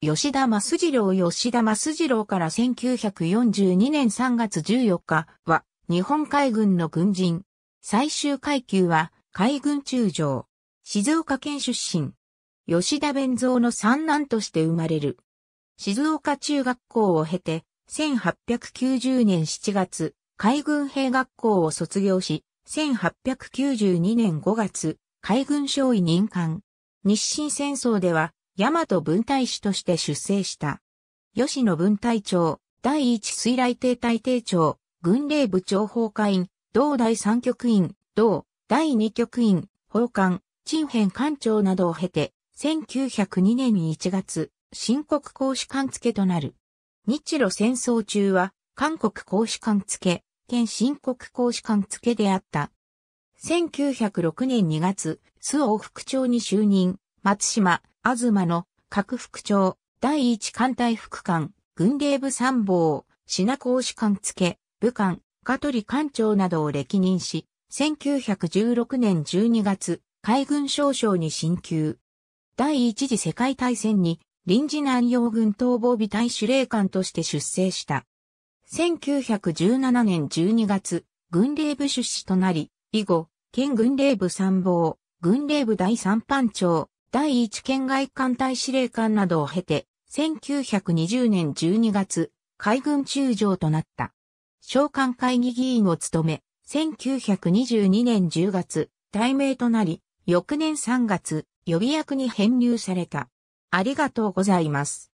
吉田増次郎吉田増次郎から1942年3月14日は日本海軍の軍人。最終階級は海軍中将。静岡県出身。吉田弁蔵の三男として生まれる。静岡中学校を経て、1890年7月、海軍兵学校を卒業し、1892年5月、海軍少尉任官。日清戦争では、大和分隊士として出征した。吉野分隊長、第一水雷艇隊艇長、軍令部長法下員、同第三局員、同第二局員、法官、陳編官長などを経て、1902年1月、新国公使館付となる。日露戦争中は、韓国公使館付、県新国公使館付であった。1906年2月、周王副長に就任、松島、東の各副長、第一艦隊副官、軍令部参謀、品公使館付、武官、香取艦長などを歴任し、1916年12月、海軍少将に進級。第一次世界大戦に臨時南洋軍統防備隊司令官として出征した。1917年12月、軍令部出資となり、以後、県軍令部参謀、軍令部第三班長、第一県外艦隊司令官などを経て、1920年12月、海軍中将となった。召喚会議議員を務め、1922年10月、対名となり、翌年3月、予備役に編入された。ありがとうございます。